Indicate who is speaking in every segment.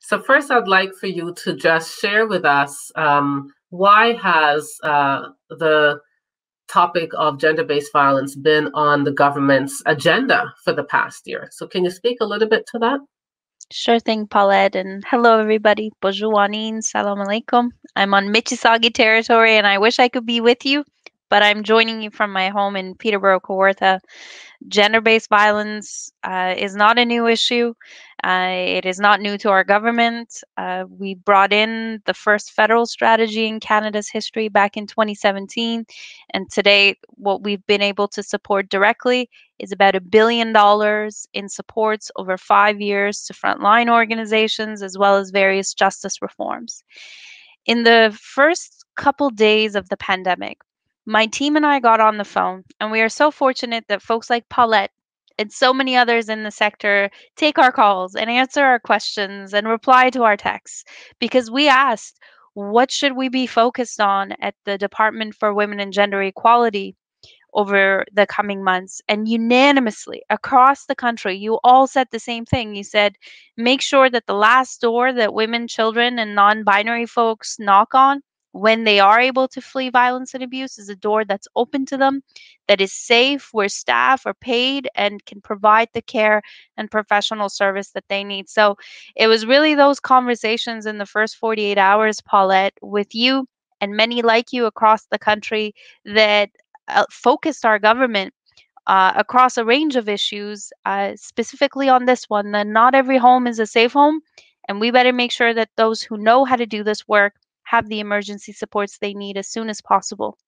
Speaker 1: So first, I'd like for you to just share with us um, why has uh, the topic of gender-based violence been on the government's agenda for the past year? So can you speak a little bit to that?
Speaker 2: Sure thing, Paulette. And hello, everybody. Bonjour, Salam alaikum. I'm on Mississauga territory, and I wish I could be with you, but I'm joining you from my home in Peterborough, Kawartha. Gender based violence uh, is not a new issue. Uh, it is not new to our government. Uh, we brought in the first federal strategy in Canada's history back in 2017. And today, what we've been able to support directly is about a billion dollars in supports over five years to frontline organizations as well as various justice reforms. In the first couple days of the pandemic, my team and I got on the phone, and we are so fortunate that folks like Paulette and so many others in the sector take our calls and answer our questions and reply to our texts because we asked, what should we be focused on at the Department for Women and Gender Equality over the coming months? And unanimously across the country, you all said the same thing. You said, make sure that the last door that women, children, and non binary folks knock on when they are able to flee violence and abuse is a door that's open to them, that is safe, where staff are paid and can provide the care and professional service that they need. So it was really those conversations in the first 48 hours, Paulette, with you and many like you across the country that uh, focused our government uh, across a range of issues, uh, specifically on this one that not every home is a safe home. And we better make sure that those who know how to do this work have the emergency supports they need as soon as possible.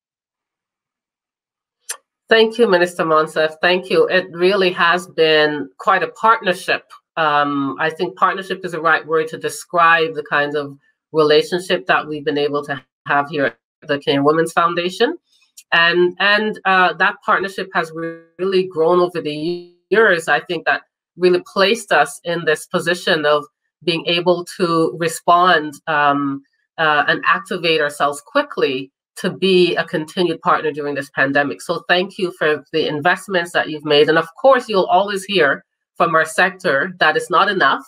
Speaker 1: Thank you, Minister Monsef. Thank you. It really has been quite a partnership. Um, I think partnership is the right word to describe the kinds of relationship that we've been able to have here at the Canadian Women's Foundation. And, and uh, that partnership has really grown over the years. I think that really placed us in this position of being able to respond um, uh, and activate ourselves quickly to be a continued partner during this pandemic. So thank you for the investments that you've made. And of course, you'll always hear from our sector that it's not enough,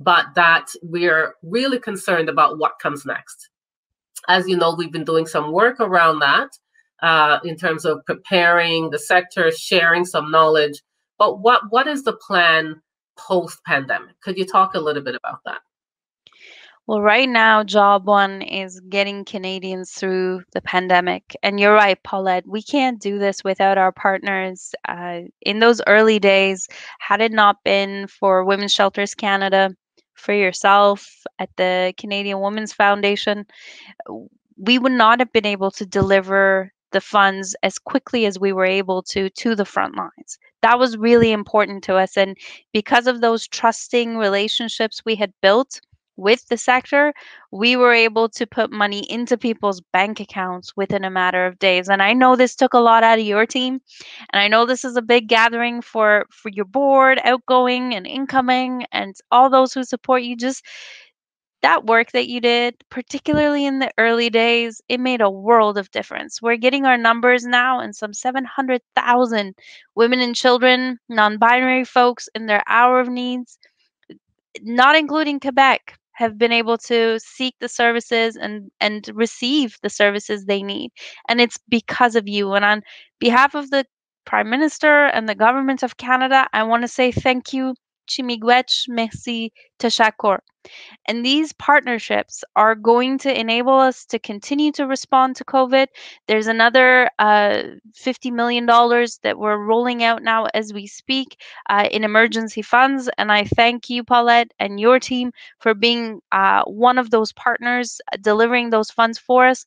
Speaker 1: but that we're really concerned about what comes next. As you know, we've been doing some work around that uh, in terms of preparing the sector, sharing some knowledge. But what what is the plan post pandemic? Could you talk a little bit about that?
Speaker 2: Well, right now, job one is getting Canadians through the pandemic. And you're right, Paulette, we can't do this without our partners. Uh, in those early days, had it not been for Women's Shelters Canada, for yourself at the Canadian Women's Foundation, we would not have been able to deliver the funds as quickly as we were able to to the front lines. That was really important to us. And because of those trusting relationships we had built, with the sector, we were able to put money into people's bank accounts within a matter of days. And I know this took a lot out of your team, and I know this is a big gathering for for your board, outgoing and incoming, and all those who support you. Just that work that you did, particularly in the early days, it made a world of difference. We're getting our numbers now, and some 700,000 women and children, non binary folks in their hour of needs, not including Quebec, have been able to seek the services and and receive the services they need and it's because of you and on behalf of the prime minister and the government of canada i want to say thank you Chi miigwech, merci, tashakor. And these partnerships are going to enable us to continue to respond to COVID. There's another uh, $50 million that we're rolling out now as we speak uh, in emergency funds. And I thank you, Paulette, and your team for being uh, one of those partners uh, delivering those funds for us.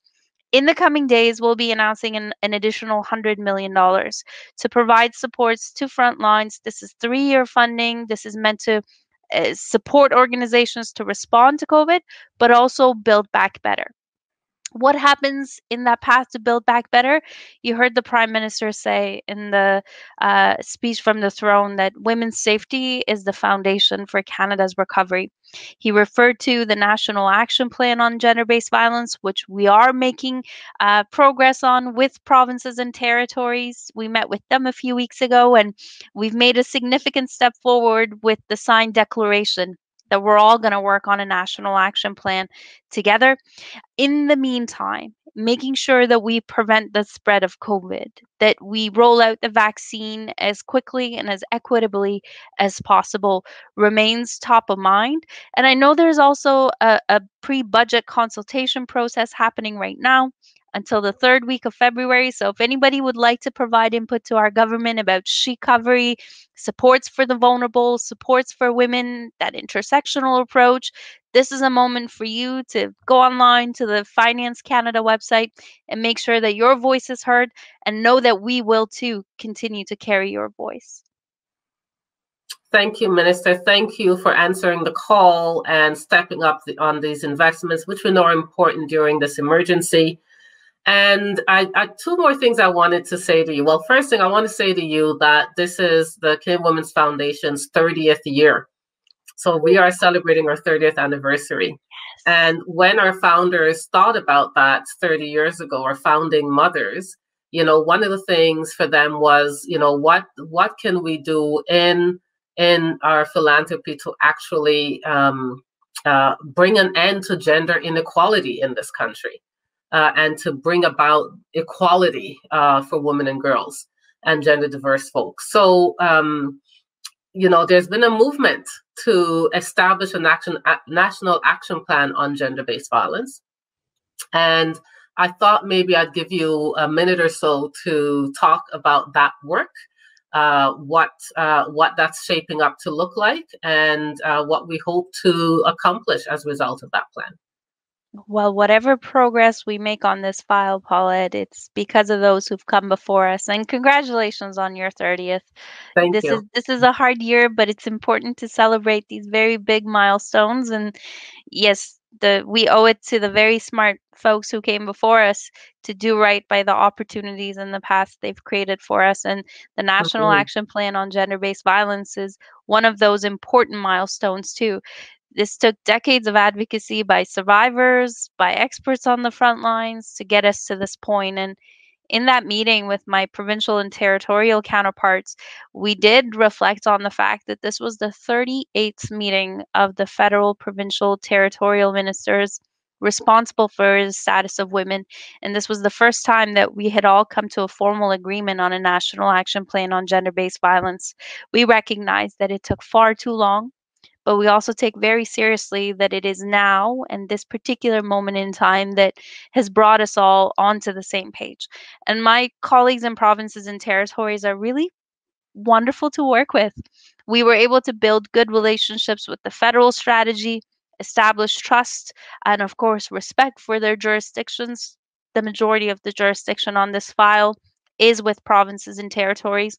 Speaker 2: In the coming days, we'll be announcing an, an additional $100 million to provide supports to front lines. This is three year funding. This is meant to uh, support organizations to respond to COVID, but also build back better what happens in that path to build back better? You heard the prime minister say in the uh, speech from the throne that women's safety is the foundation for Canada's recovery. He referred to the National Action Plan on Gender Based Violence, which we are making uh, progress on with provinces and territories. We met with them a few weeks ago, and we've made a significant step forward with the signed declaration that we're all going to work on a national action plan together. In the meantime, making sure that we prevent the spread of COVID, that we roll out the vaccine as quickly and as equitably as possible remains top of mind. And I know there's also a, a pre budget consultation process happening right now until the third week of February. So if anybody would like to provide input to our government about recovery, supports for the vulnerable, supports for women, that intersectional approach, this is a moment for you to go online to the Finance Canada website and make sure that your voice is heard and know that we will too continue to carry your voice.
Speaker 1: Thank you, Minister. Thank you for answering the call and stepping up the, on these investments, which we know are important during this emergency. And I, I, two more things I wanted to say to you. Well, first thing I want to say to you that this is the Canadian Women's Foundation's 30th year. So we are celebrating our 30th anniversary. Yes. And when our founders thought about that 30 years ago, our founding mothers, you know, one of the things for them was, you know, what what can we do in in our philanthropy to actually um, uh, bring an end to gender inequality in this country? Uh, and to bring about equality uh, for women and girls and gender diverse folks. So, um, you know, there's been a movement to establish an action, a national action plan on gender based violence. And I thought maybe I'd give you a minute or so to talk about that work. Uh, what uh, what that's shaping up to look like, and uh, what we hope to accomplish as a result of that plan.
Speaker 2: Well, whatever progress we make on this file, Paulette, it's because of those who've come before us. And congratulations on your 30th.
Speaker 1: Thank
Speaker 2: this
Speaker 1: you.
Speaker 2: is this is a hard year, but it's important to celebrate these very big milestones. And yes, the we owe it to the very smart folks who came before us to do right by the opportunities in the past they've created for us. And the National mm-hmm. Action Plan on Gender-Based Violence is one of those important milestones too. This took decades of advocacy by survivors, by experts on the front lines to get us to this point. And in that meeting with my provincial and territorial counterparts, we did reflect on the fact that this was the 38th meeting of the federal, provincial, territorial ministers responsible for the status of women. And this was the first time that we had all come to a formal agreement on a national action plan on gender based violence. We recognized that it took far too long but we also take very seriously that it is now and this particular moment in time that has brought us all onto the same page. And my colleagues in provinces and territories are really wonderful to work with. We were able to build good relationships with the federal strategy, establish trust, and of course, respect for their jurisdictions. The majority of the jurisdiction on this file is with provinces and territories.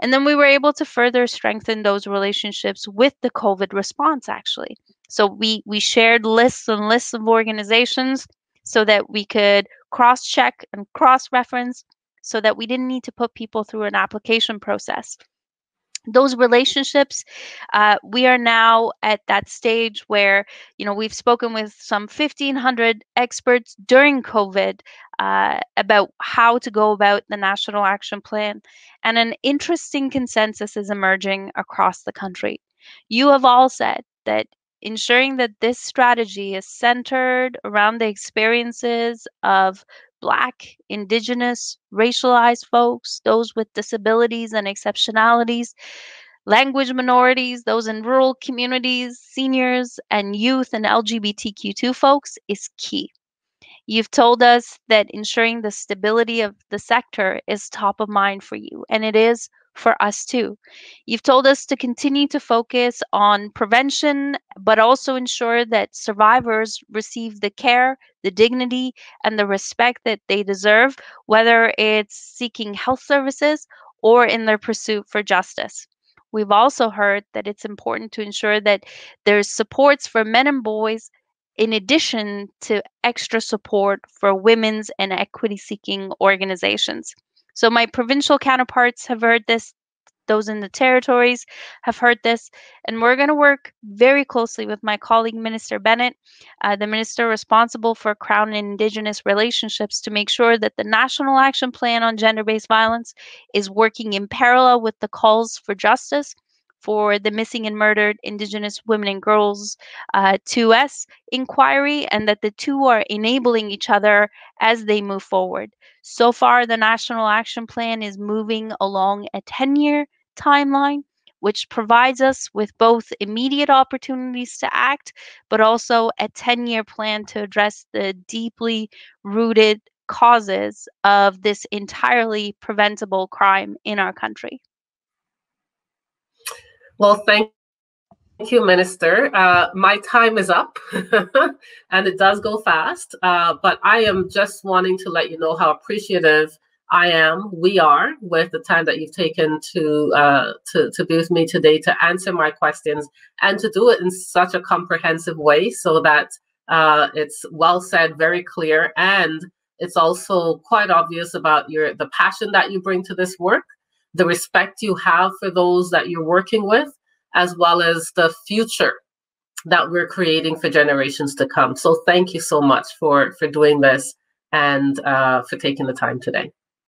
Speaker 2: And then we were able to further strengthen those relationships with the COVID response, actually. So we, we shared lists and lists of organizations so that we could cross check and cross reference so that we didn't need to put people through an application process those relationships uh, we are now at that stage where you know we've spoken with some 1500 experts during covid uh, about how to go about the national action plan and an interesting consensus is emerging across the country. You have all said that ensuring that this strategy is centered around the experiences of Black, Indigenous, racialized folks, those with disabilities and exceptionalities, language minorities, those in rural communities, seniors, and youth and LGBTQ2 folks is key. You've told us that ensuring the stability of the sector is top of mind for you, and it is for us too. You've told us to continue to focus on prevention, but also ensure that survivors receive the care, the dignity, and the respect that they deserve, whether it's seeking health services or in their pursuit for justice. We've also heard that it's important to ensure that there's supports for men and boys in addition to extra support for women's and equity seeking organizations. So my provincial counterparts have heard this, those in the territories have heard this, and we're going to work very closely with my colleague, Minister Bennett, uh, the minister responsible for Crown and Indigenous relationships, to make sure that the National Action Plan on Gender Based Violence is working in parallel with the calls for justice for the Missing and Murdered Indigenous Women and Girls uh, 2S inquiry, and that the two are enabling each other as they move forward. So far, the National Action Plan is moving along a 10 year timeline which provides us with both immediate opportunities to act, but also a 10 year plan to address the deeply rooted causes of this entirely preventable crime in our country.
Speaker 1: Well, thank you, Minister. Uh, my time is up, and it does go fast. Uh, but I am just wanting to let you know how appreciative I am, we are, with the time that you've taken to uh, to to be with me today to answer my questions and to do it in such a comprehensive way, so that uh, it's well said, very clear, and it's also quite obvious about your the passion that you bring to this work, the respect you have for those that you're working with, as well as the future that we're creating for generations to come. So thank you so much for for doing this and uh, for taking the time today.